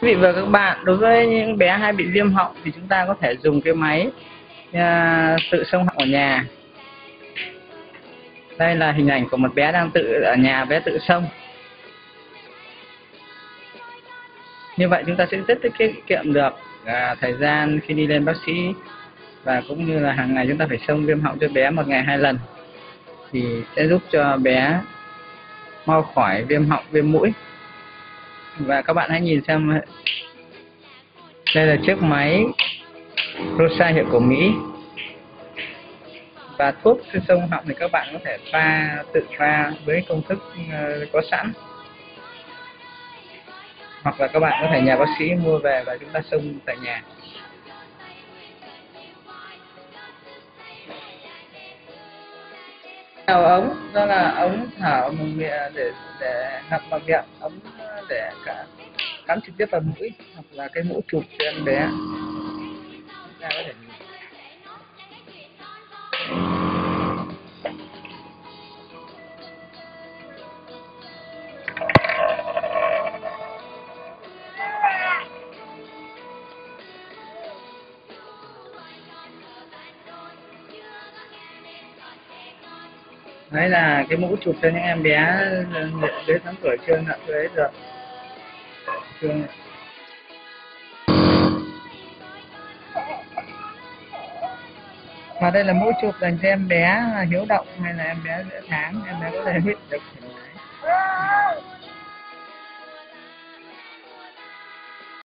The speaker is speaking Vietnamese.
Quý vị và các bạn, đối với những bé hay bị viêm họng thì chúng ta có thể dùng cái máy à, tự xông họng ở nhà. Đây là hình ảnh của một bé đang tự ở nhà bé tự xông. Như vậy chúng ta sẽ rất tiết kiệm được à, thời gian khi đi lên bác sĩ và cũng như là hàng ngày chúng ta phải xông viêm họng cho bé một ngày hai lần thì sẽ giúp cho bé mau khỏi viêm họng viêm mũi và các bạn hãy nhìn xem. Đây là chiếc máy Rosa hiệu của Mỹ. Và thuốc trên sông họng thì các bạn có thể pha, tự pha với công thức ờ, có sẵn. Hoặc là các bạn có thể nhà bác sĩ mua về và chúng ta xông tại nhà. Đầu ống, đó là ống thở bằng miệng để để ngập bằng miệng. Ống để cả cắm trực tiếp vào mũi hoặc là cái mũ chụp cho em bé. Chúng ta có thể nhìn. Đấy là cái mũ chụp cho những em bé dưới tháng tuổi chưa nặng dưới được chưa và đây là mẫu chụp dành cho em bé hiếu động hay là em bé giữa tháng, em bé có thể biết được